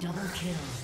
Double kill.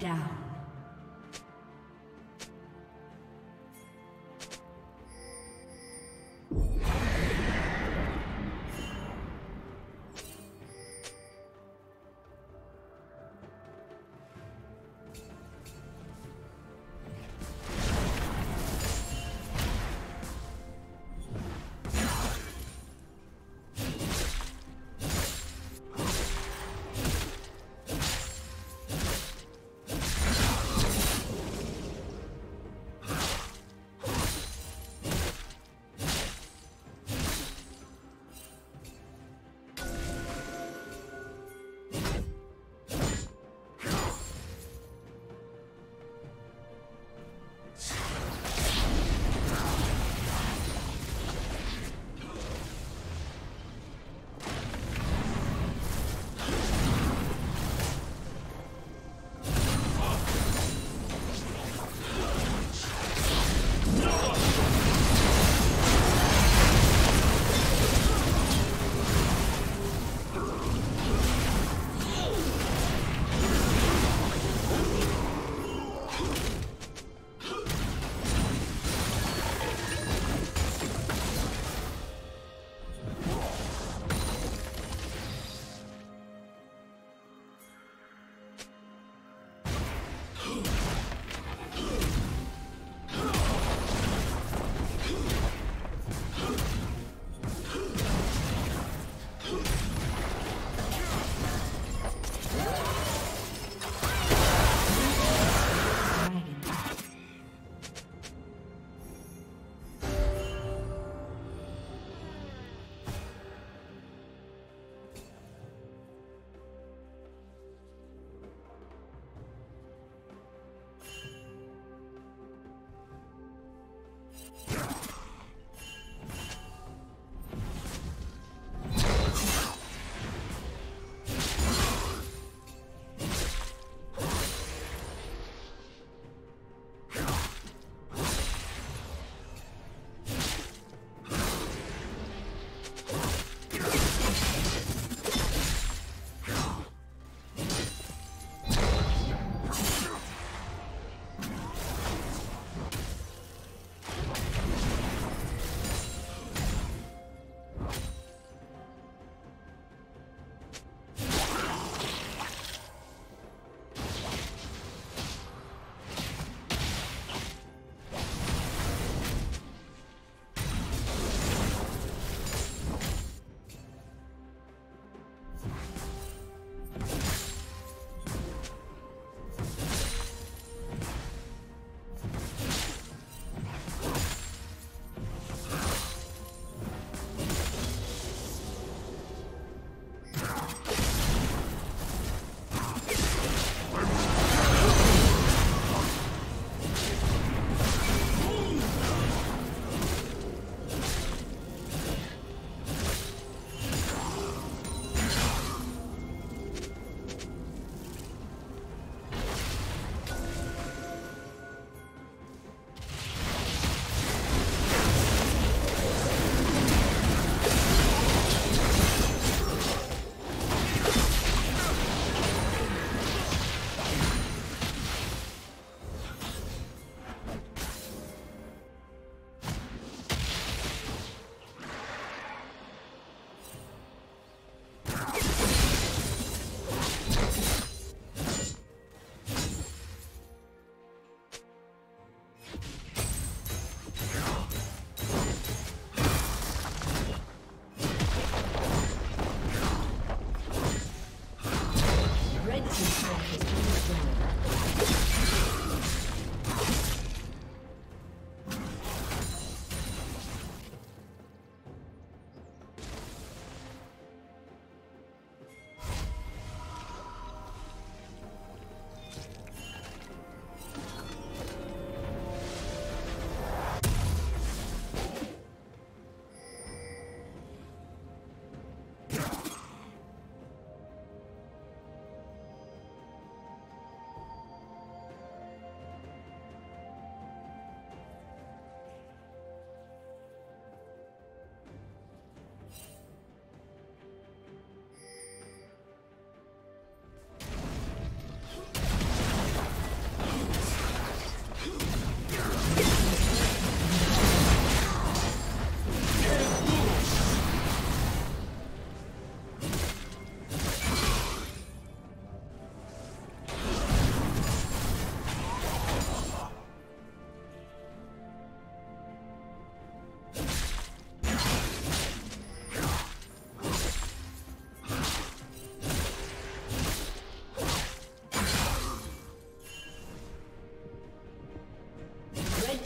Down.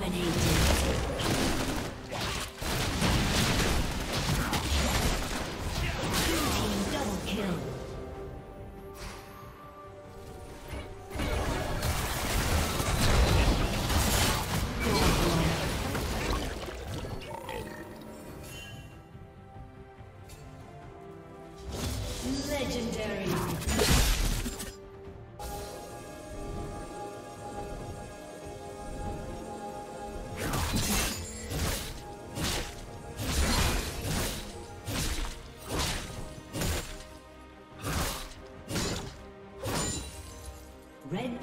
Dominated.